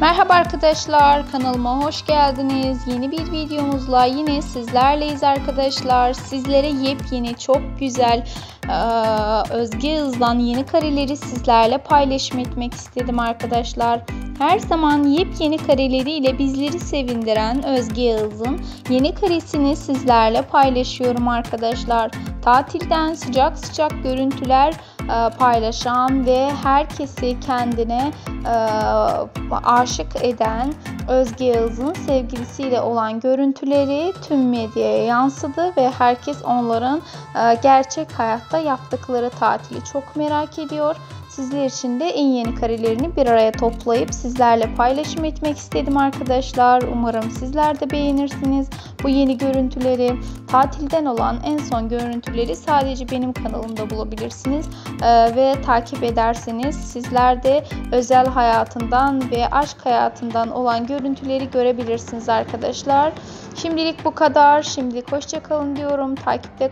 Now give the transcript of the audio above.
Merhaba arkadaşlar kanalıma hoş geldiniz. Yeni bir videomuzla yine sizlerleyiz arkadaşlar. Sizlere yepyeni çok güzel Özge Yıldız'dan yeni kareleri sizlerle paylaşım etmek istedim arkadaşlar. Her zaman yepyeni kareleriyle bizleri sevindiren Özge Yıldız'ın yeni karesini sizlerle paylaşıyorum arkadaşlar. Tatilden sıcak sıcak görüntüler paylaşan ve herkesi kendine aşık eden Özge Yıldız'ın sevgilisiyle olan görüntüleri tüm medyaya yansıdı ve herkes onların gerçek hayatta yaptıkları tatili çok merak ediyor. Sizler için de en yeni karelerini bir araya toplayıp sizlerle paylaşım etmek istedim arkadaşlar. Umarım sizler de beğenirsiniz. Bu yeni görüntüleri, tatilden olan en son görüntüleri sadece benim kanalımda bulabilirsiniz. Ee, ve takip ederseniz sizler de özel hayatından ve aşk hayatından olan görüntüleri görebilirsiniz arkadaşlar. Şimdilik bu kadar. Şimdilik hoşçakalın diyorum. Takipte